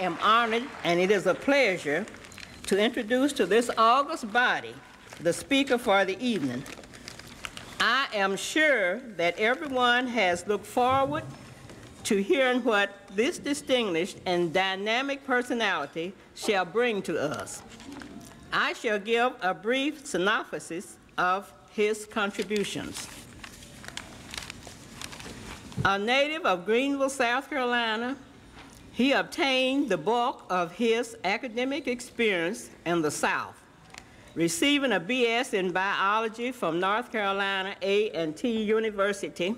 am honored and it is a pleasure to introduce to this august body the speaker for the evening. I am sure that everyone has looked forward to hearing what this distinguished and dynamic personality shall bring to us. I shall give a brief synopsis of his contributions. A native of Greenville, South Carolina, he obtained the bulk of his academic experience in the South, receiving a BS in biology from North Carolina A&T University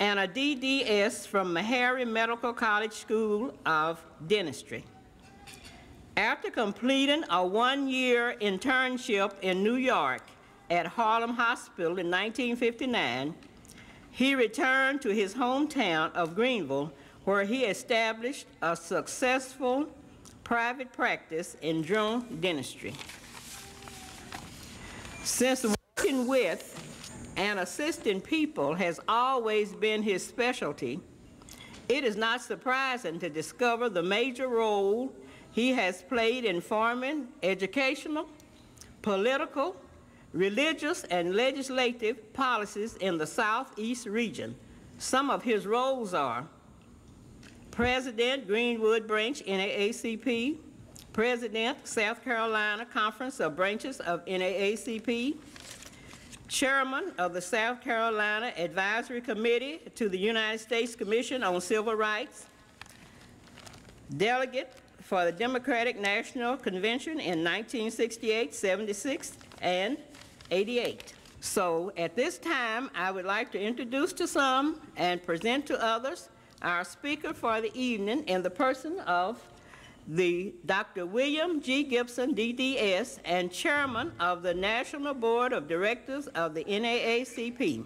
and a DDS from Meharry Medical College School of Dentistry. After completing a one-year internship in New York at Harlem Hospital in 1959, he returned to his hometown of Greenville, where he established a successful private practice in general dentistry. Since working with and assisting people has always been his specialty, it is not surprising to discover the major role he has played in forming educational, political, religious, and legislative policies in the Southeast region. Some of his roles are President, Greenwood Branch, NAACP, President, South Carolina Conference of Branches of NAACP, Chairman of the South Carolina Advisory Committee to the United States Commission on Civil Rights, Delegate for the Democratic National Convention in 1968, 76, and 88. So at this time, I would like to introduce to some and present to others our speaker for the evening in the person of the Dr. William G. Gibson, DDS, and Chairman of the National Board of Directors of the NAACP.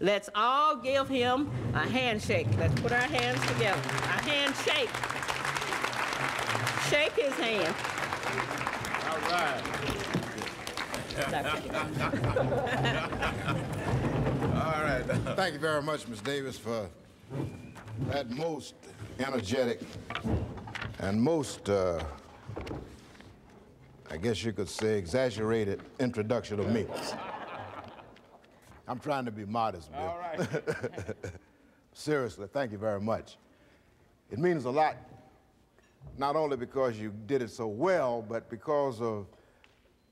Let's all give him a handshake. Let's put our hands together. A handshake. Shake his hand. All right. All right. Thank you very much, Ms. Davis, for that most energetic and most, uh, I guess you could say, exaggerated introduction of me. I'm trying to be modest, Bill. All right. Seriously, thank you very much. It means a lot, not only because you did it so well, but because of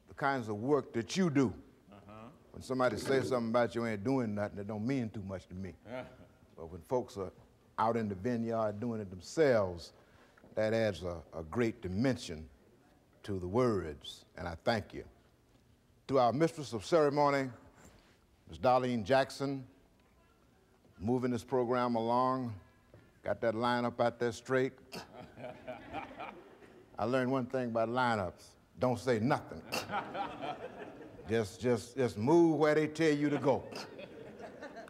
the kinds of work that you do. When somebody says something about you ain't doing nothing, it don't mean too much to me. But when folks are out in the vineyard doing it themselves, that adds a, a great dimension to the words, and I thank you. To our mistress of ceremony, Ms. Darlene Jackson, moving this program along, got that lineup out there straight. I learned one thing about lineups, don't say nothing. just, just, just move where they tell you to go.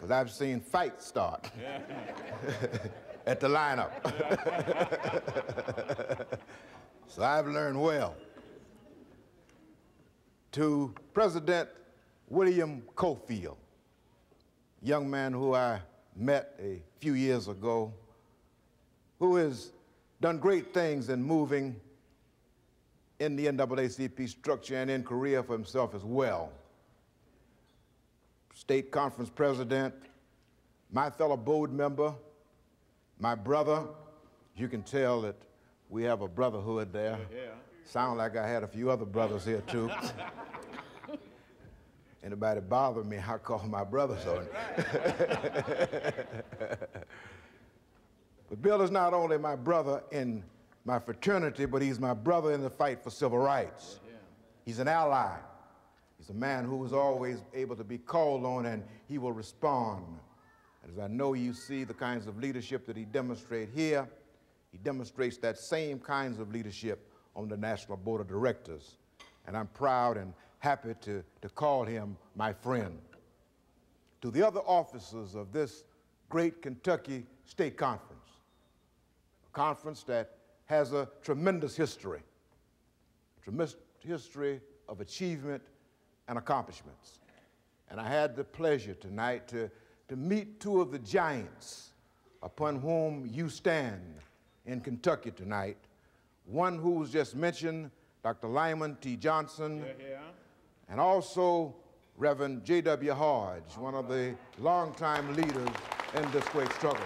Because I've seen fights start at the lineup. so I've learned well. To President William Cofield, young man who I met a few years ago, who has done great things in moving in the NAACP structure and in career for himself as well. State conference president, my fellow board member, my brother, you can tell that we have a brotherhood there. Yeah. Sound like I had a few other brothers here too. Anybody bother me, I call my brothers on but Bill is not only my brother in my fraternity, but he's my brother in the fight for civil rights. He's an ally. He's a man who is always able to be called on and he will respond. And as I know you see the kinds of leadership that he demonstrates here, he demonstrates that same kinds of leadership on the National Board of Directors. And I'm proud and happy to, to call him my friend. To the other officers of this great Kentucky State Conference, a conference that has a tremendous history, a tremendous history of achievement and accomplishments. And I had the pleasure tonight to, to meet two of the giants upon whom you stand in Kentucky tonight, one who was just mentioned, Dr. Lyman T. Johnson, and also Reverend J.W. Hodge, one of the longtime leaders in this great struggle.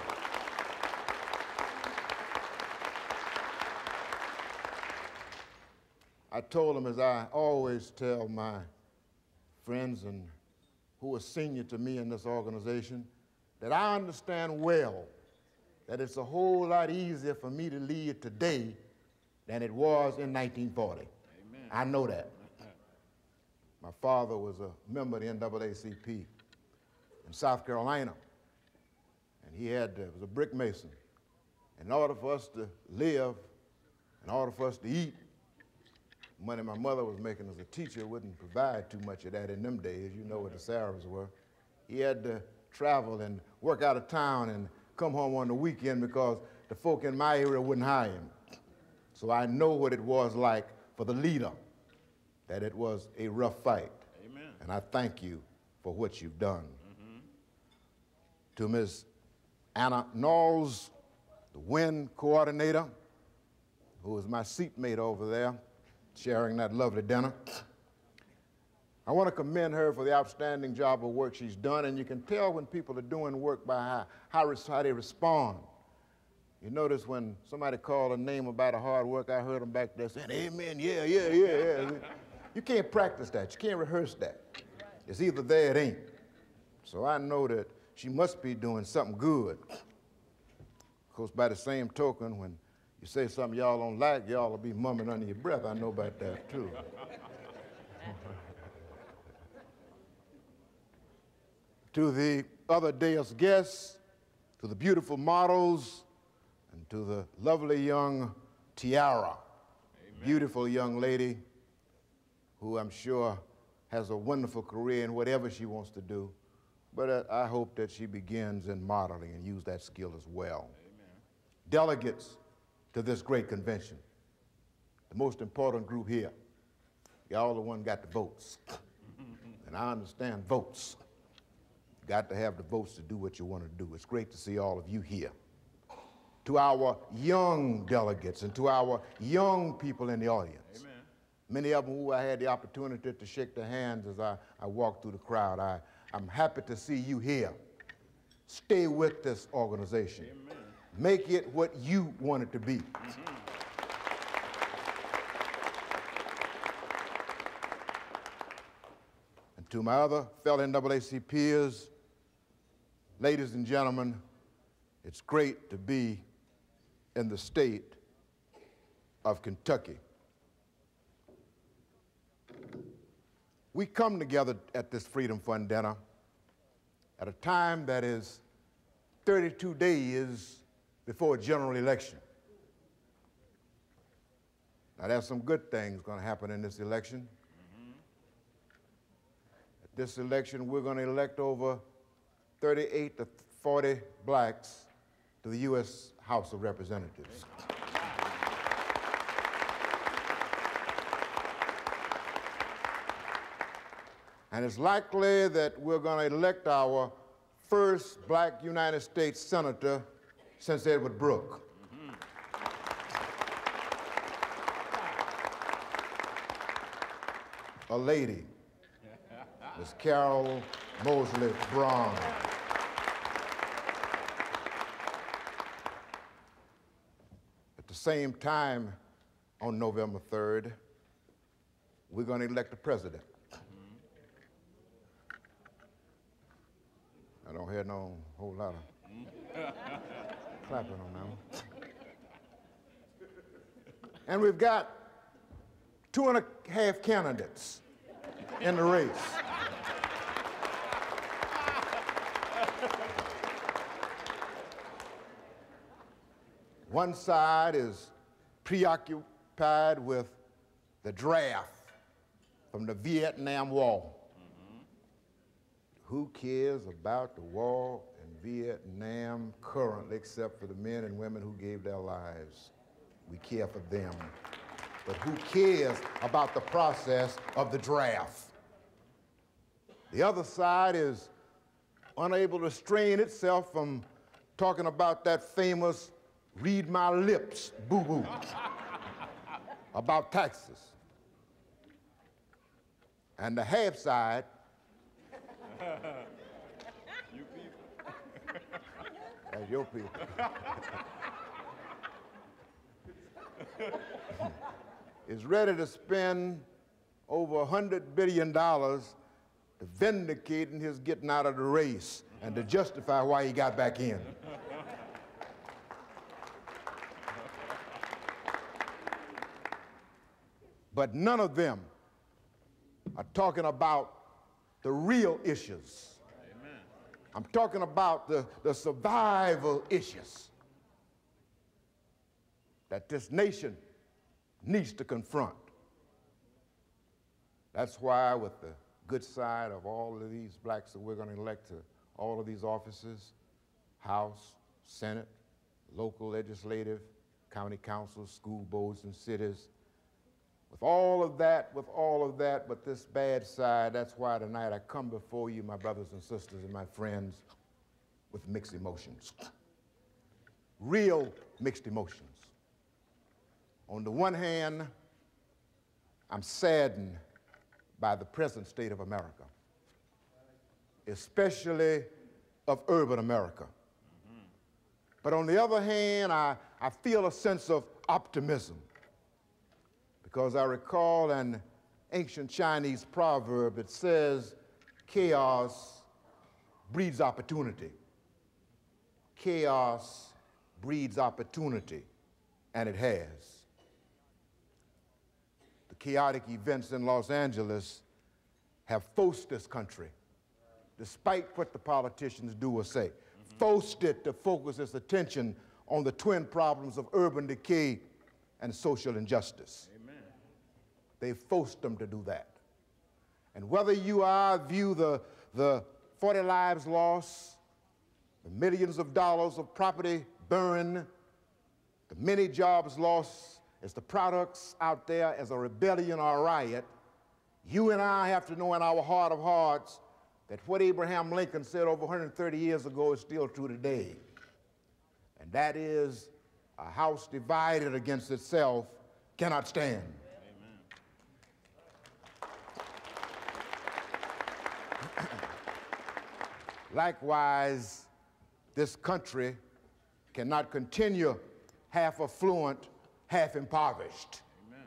I told him, as I always tell my friends and who are senior to me in this organization, that I understand well that it's a whole lot easier for me to lead today than it was in 1940. Amen. I know that. My father was a member of the NAACP in South Carolina, and he had uh, was a brick mason. In order for us to live, in order for us to eat, money my mother was making as a teacher wouldn't provide too much of that in them days. You know what the salaries were. He had to travel and work out of town and come home on the weekend because the folk in my area wouldn't hire him. So I know what it was like for the leader, that it was a rough fight. Amen. And I thank you for what you've done. Mm-hmm. To Ms. Anna Knowles, the WIN coordinator, who is my seatmate over there, sharing that lovely dinner. I want to commend her for the outstanding job of work she's done, and you can tell when people are doing work by how, how, how they respond. You notice when somebody called a name about a hard work, I heard them back there saying, Amen, yeah, yeah, yeah, yeah. you can't practice that. You can't rehearse that. It's either there or it ain't. So I know that she must be doing something good. Of course, by the same token, when you say something y'all don't like, y'all will be mumbling under your breath. I know about that too. to the other day's guests, to the beautiful models, and to the lovely young Tiara, Amen. beautiful young lady who I'm sure has a wonderful career in whatever she wants to do. But I hope that she begins in modeling and use that skill as well. Amen. Delegates, to this great convention. The most important group here. Y'all the one got the votes. and I understand votes. You got to have the votes to do what you want to do. It's great to see all of you here. To our young delegates and to our young people in the audience. Amen. Many of them who I had the opportunity to shake their hands as I, I walked through the crowd. I, I'm happy to see you here. Stay with this organization. Amen. Make it what you want it to be. Mm-hmm. And to my other fellow NAACP peers, ladies and gentlemen, it's great to be in the state of Kentucky. We come together at this Freedom Fund dinner at a time that is 32 days before a general election. Now, there's some good things going to happen in this election. Mm-hmm. At this election, we're going to elect over 38 to 40 blacks to the U.S. House of Representatives. And it's likely that we're going to elect our first black United States Senator since Edward Brooke. A lady, Miss Carol Moseley Braun. At the same time, on November 3rd, we're going to elect a president. I don't hear no whole lot of clapping on that one. And we've got two and a half candidates in the race. One side is preoccupied with the draft from the Vietnam War. Mm-hmm. Who cares about the war Vietnam currently, except for the men and women who gave their lives. We care for them. But who cares about the process of the draft? The other side is unable to strain itself from talking about that famous read my lips boo boo. about taxes. And the half side That's your people. is ready to spend over $100 billion to vindicating his getting out of the race and to justify why he got back in. but none of them are talking about the real issues. I'm talking about the, the survival issues that this nation needs to confront. That's why, with the good side of all of these blacks that we're going to elect to all of these offices House, Senate, local legislative, county councils, school boards, and cities with all of that, with all of that, but this bad side, that's why tonight I come before you, my brothers and sisters and my friends, with mixed emotions. Real mixed emotions. On the one hand, I'm saddened by the present state of America, especially of urban America. Mm-hmm. But on the other hand, I, I feel a sense of optimism because I recall an ancient Chinese proverb that says, chaos breeds opportunity. Chaos breeds opportunity, and it has. The chaotic events in Los Angeles have forced this country, despite what the politicians do or say, mm-hmm. forced it to focus its attention on the twin problems of urban decay and social injustice. They forced them to do that. And whether you I view the, the 40 lives lost, the millions of dollars of property burned, the many jobs lost as the products out there as a rebellion or a riot, you and I have to know in our heart of hearts that what Abraham Lincoln said over 130 years ago is still true today. And that is a house divided against itself cannot stand. Likewise, this country cannot continue half affluent, half impoverished. Amen.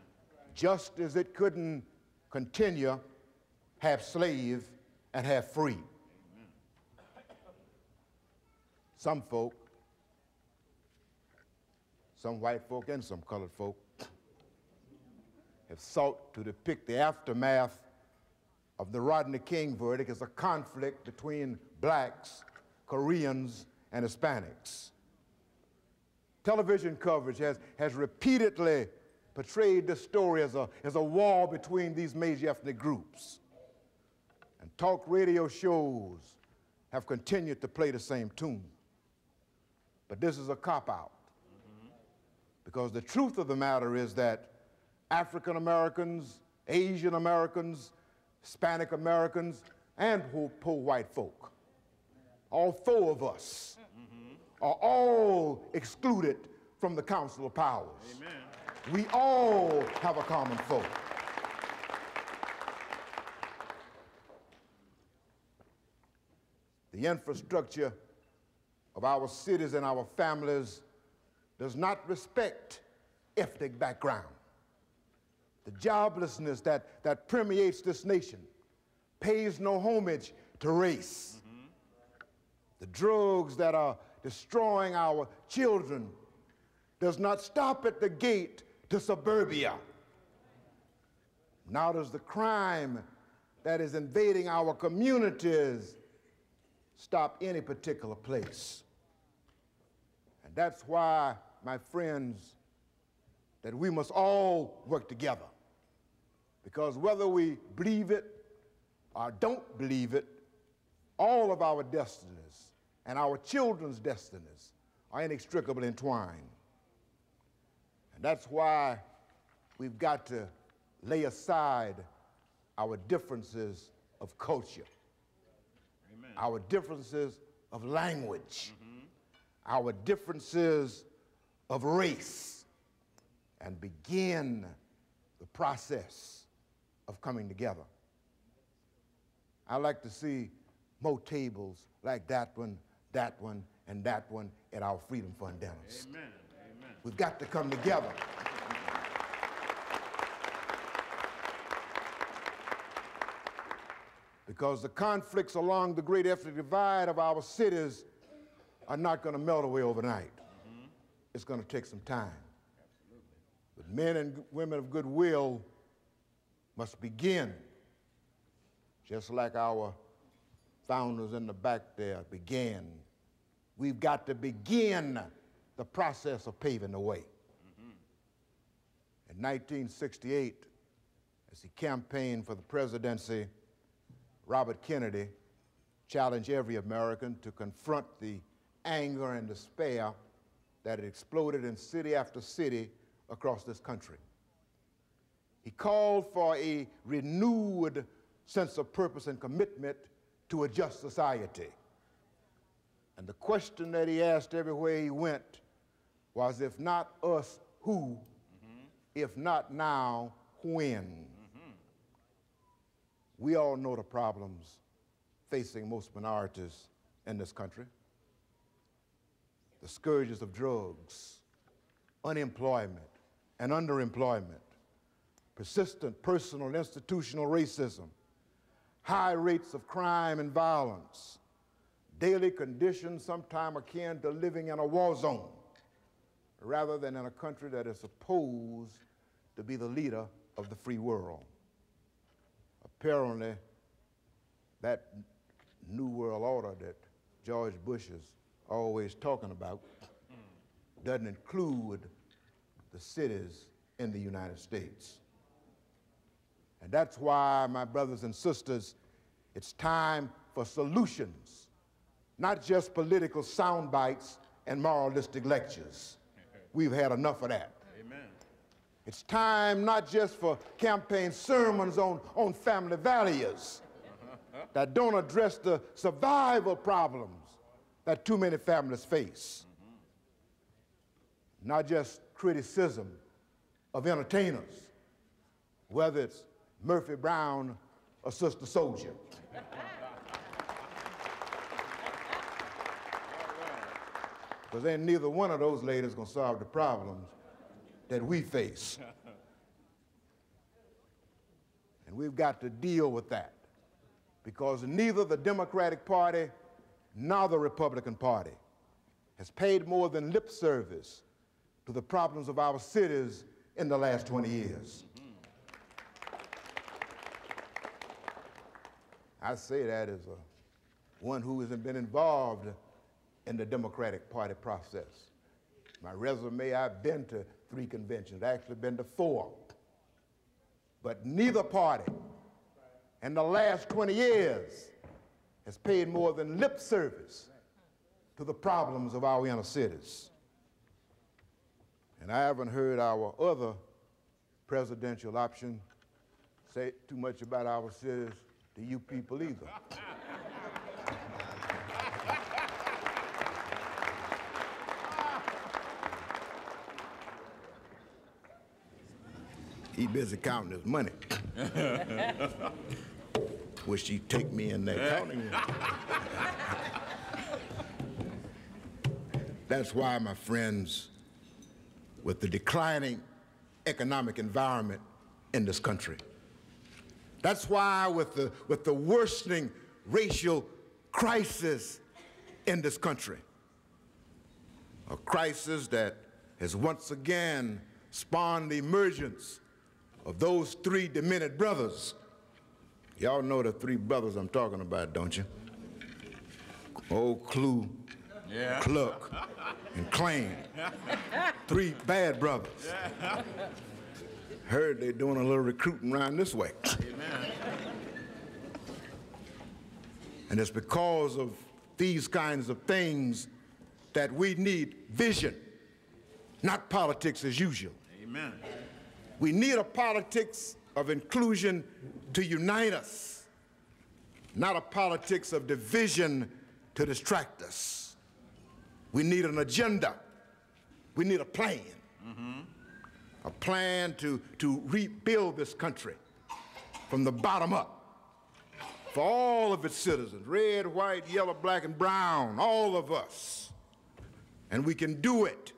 Just as it couldn't continue half slave and half free. Amen. Some folk, some white folk and some colored folk, have sought to depict the aftermath of the Rodney King verdict as a conflict between blacks, Koreans, and Hispanics. Television coverage has, has repeatedly portrayed the story as a, as a war between these major ethnic groups. And talk radio shows have continued to play the same tune. But this is a cop out. Because the truth of the matter is that African Americans, Asian Americans, Hispanic Americans, and poor white folk. All four of us are all excluded from the Council of Powers. Amen. We all have a common foe. The infrastructure of our cities and our families does not respect ethnic background the joblessness that, that permeates this nation pays no homage to race. The drugs that are destroying our children does not stop at the gate to suburbia. Now does the crime that is invading our communities stop any particular place. And that's why, my friends, that we must all work together. Because whether we believe it or don't believe it, all of our destinies and our children's destinies are inextricably entwined. And that's why we've got to lay aside our differences of culture, Amen. our differences of language, mm-hmm. our differences of race, and begin the process of coming together. I like to see more tables like that one, that one, and that one at our Freedom Fund dinners. Amen. Amen. We've got to come together. Because the conflicts along the great ethnic divide of our cities are not going to melt away overnight. Mm-hmm. It's going to take some time. But men and women of goodwill must begin, just like our founders in the back there began. We've got to begin the process of paving the way. In 1968, as he campaigned for the presidency, Robert Kennedy challenged every American to confront the anger and despair that had exploded in city after city across this country. He called for a renewed sense of purpose and commitment to a just society. And the question that he asked everywhere he went was if not us, who? Mm-hmm. If not now, when? Mm-hmm. We all know the problems facing most minorities in this country the scourges of drugs, unemployment, and underemployment, persistent personal and institutional racism, high rates of crime and violence, daily conditions sometime akin to living in a war zone rather than in a country that is supposed to be the leader of the free world. Apparently, that New World Order that George Bush is always talking about doesn't include the cities in the United States. And that's why, my brothers and sisters, it's time for solutions, not just political sound bites and moralistic lectures. We've had enough of that. Amen. It's time not just for campaign sermons on, on family values uh-huh. that don't address the survival problems that too many families face. Mm-hmm. Not just criticism of entertainers, whether it's Murphy Brown or Sister Souljah. Because ain't neither one of those ladies gonna solve the problems that we face. And we've got to deal with that because neither the Democratic Party nor the Republican Party has paid more than lip service to the problems of our cities in the last 20 years. I say that as a, one who hasn't been involved in the Democratic Party process. My resume, I've been to three conventions, actually been to four. But neither party in the last 20 years has paid more than lip service to the problems of our inner cities. And I haven't heard our other presidential option say too much about our cities to you people either. he busy counting his money. Wish he'd take me in there counting. That's why, my friends, with the declining economic environment in this country, that's why, with the, with the worsening racial crisis in this country, a crisis that has once again spawned the emergence of those three demented brothers. Y'all know the three brothers I'm talking about, don't you? Old Clue, Yeah. Cluck, and Klan. Three bad brothers. Heard they're doing a little recruiting around this way. Amen. And it's because of these kinds of things that we need vision, not politics as usual. Amen. We need a politics of inclusion to unite us, not a politics of division to distract us. We need an agenda. We need a plan. Mm-hmm. A plan to, to rebuild this country from the bottom up for all of its citizens red, white, yellow, black, and brown, all of us. And we can do it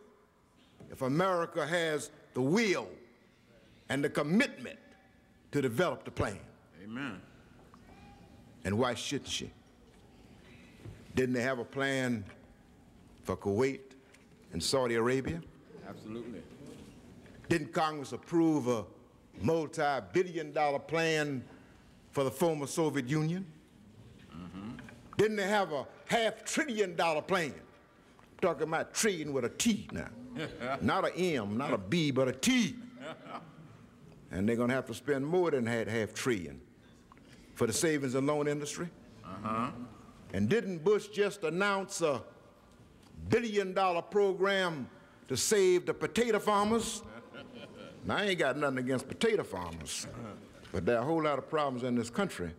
if America has the will and the commitment to develop the plan. Amen. And why shouldn't she? Didn't they have a plan for Kuwait and Saudi Arabia? Absolutely. Didn't Congress approve a multi billion dollar plan for the former Soviet Union? Didn't they have a half trillion dollar plan? talking about trillion with a T now. not a M, not a B, but a T. and they're going to have to spend more than that half trillion for the savings and loan industry. Uh-huh. And didn't Bush just announce a billion dollar program to save the potato farmers? Now, I ain't got nothing against potato farmers, but there are a whole lot of problems in this country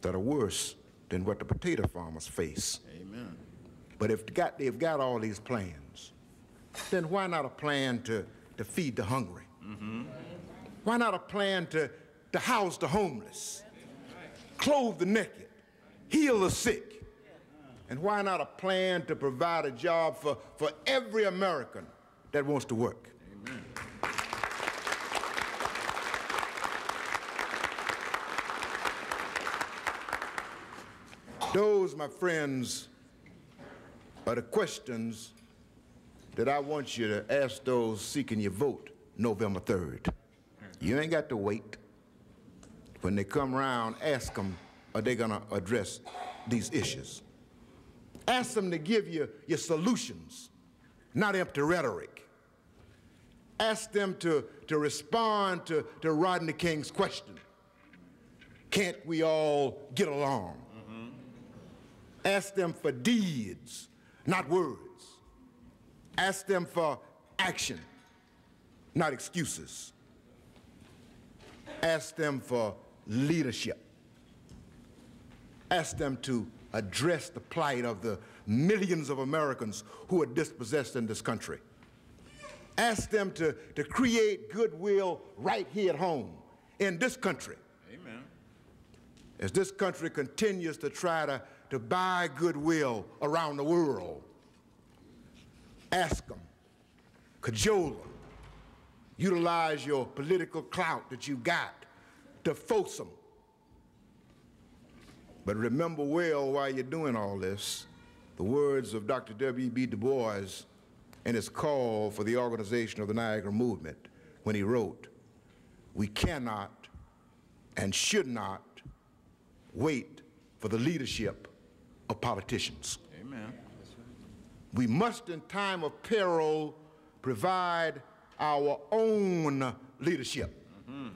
that are worse than what the potato farmers face. Amen. But if they got, they've got all these plans, then why not a plan to, to feed the hungry? Mm-hmm. Why not a plan to, to house the homeless, clothe the naked, heal the sick? And why not a plan to provide a job for, for every American that wants to work? Amen. Those, my friends, are the questions that I want you to ask those seeking your vote November 3rd. You ain't got to wait. When they come around, ask them, are they going to address these issues? Ask them to give you your solutions, not empty rhetoric. Ask them to, to respond to, to Rodney King's question Can't we all get along? Ask them for deeds, not words. Ask them for action, not excuses. Ask them for leadership. Ask them to address the plight of the millions of Americans who are dispossessed in this country. Ask them to, to create goodwill right here at home in this country Amen. as this country continues to try to, to buy goodwill around the world. Ask them, cajole them, utilize your political clout that you got to force them. But remember well while you're doing all this the words of Dr. W.B. Du Bois in his call for the organization of the Niagara Movement when he wrote, We cannot and should not wait for the leadership of politicians. Amen. We must, in time of peril, provide our own leadership, mm-hmm.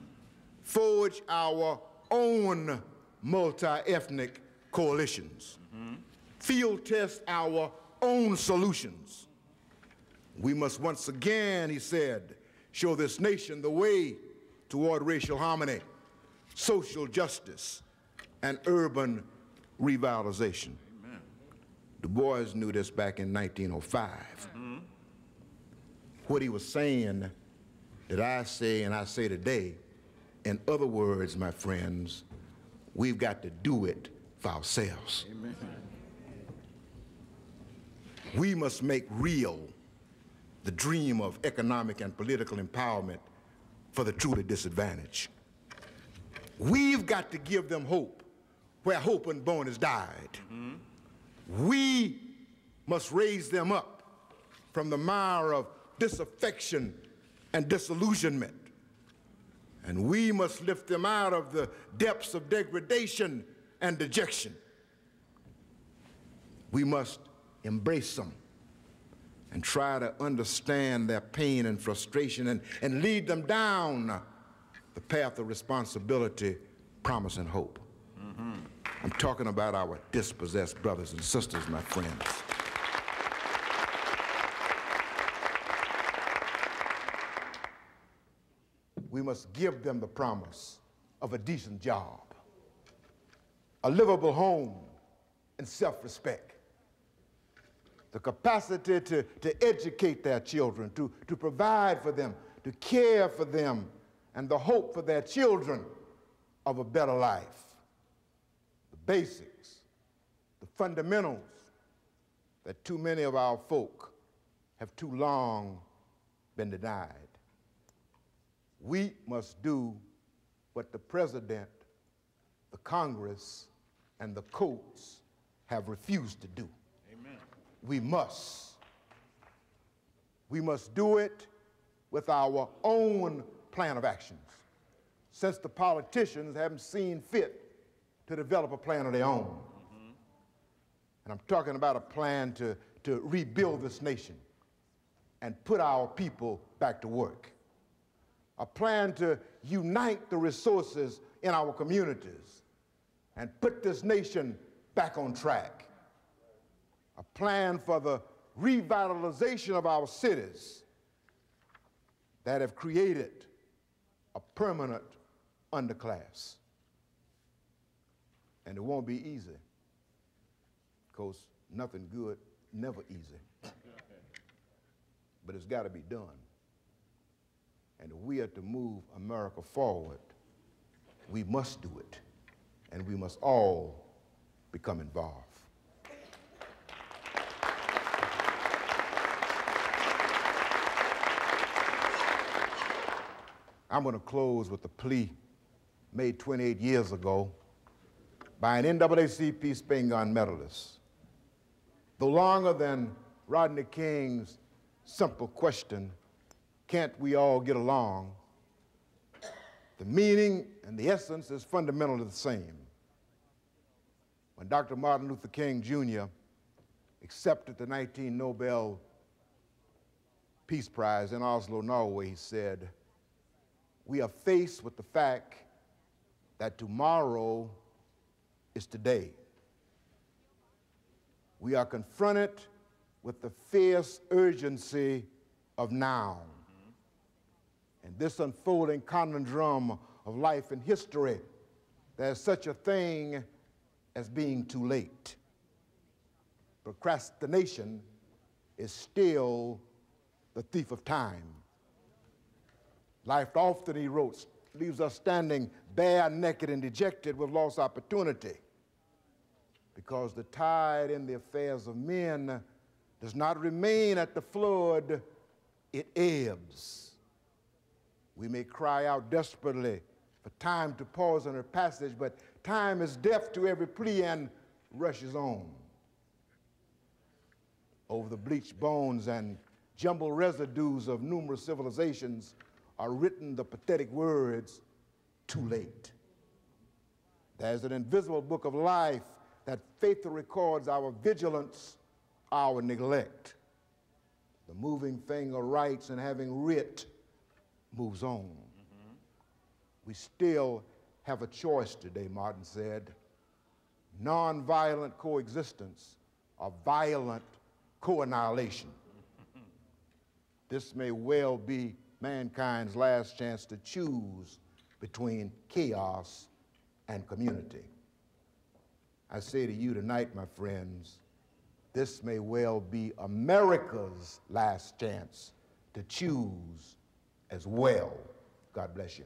forge our own multi ethnic coalitions, mm-hmm. field test our own solutions. We must once again, he said, show this nation the way toward racial harmony, social justice, and urban revitalization. Du Bois knew this back in 1905. What he was saying that I say and I say today, in other words, my friends, we've got to do it for ourselves. Amen. We must make real the dream of economic and political empowerment for the truly disadvantaged. We've got to give them hope where hope and born has died. Mm-hmm. We must raise them up from the mire of disaffection and disillusionment. And we must lift them out of the depths of degradation and dejection. We must embrace them and try to understand their pain and frustration and, and lead them down the path of responsibility, promise, and hope. I'm talking about our dispossessed brothers and sisters, my friends. We must give them the promise of a decent job, a livable home, and self respect. The capacity to, to educate their children, to, to provide for them, to care for them and the hope for their children of a better life. Basics, the fundamentals that too many of our folk have too long been denied. We must do what the president, the Congress, and the courts have refused to do. Amen. We must. We must do it with our own plan of actions, since the politicians haven't seen fit to develop a plan of their own. And I'm talking about a plan to, to rebuild this nation and put our people back to work. A plan to unite the resources in our communities and put this nation back on track. A plan for the revitalization of our cities that have created a permanent underclass. And it won't be easy because nothing good never easy. but it's got to be done. And if we are to move America forward, we must do it. And we must all become involved. I'm going to close with a plea made 28 years ago by an NAACP Spingarn medalist. Though longer than Rodney King's simple question, can't we all get along? The meaning and the essence is fundamentally the same. When Dr. Martin Luther King Jr. accepted the 19 Nobel Peace Prize in Oslo, Norway, he said, We are faced with the fact that tomorrow is today. We are confronted with the fierce urgency of now. And this unfolding conundrum of life and history, there's such a thing as being too late. Procrastination is still the thief of time. Life often, he wrote, leaves us standing bare, naked, and dejected with lost opportunity because the tide in the affairs of men does not remain at the flood, it ebbs. We may cry out desperately for time to pause on her passage, but time is deaf to every plea and rushes on. Over the bleached bones and jumbled residues of numerous civilizations are written the pathetic words, too late. There's an invisible book of life that faithfully records our vigilance, our neglect. The moving finger writes and having writ moves on. Mm-hmm. We still have a choice today, Martin said. Nonviolent coexistence or violent co-annihilation. this may well be mankind's last chance to choose between chaos and community. I say to you tonight, my friends, this may well be America's last chance to choose as well. God bless you.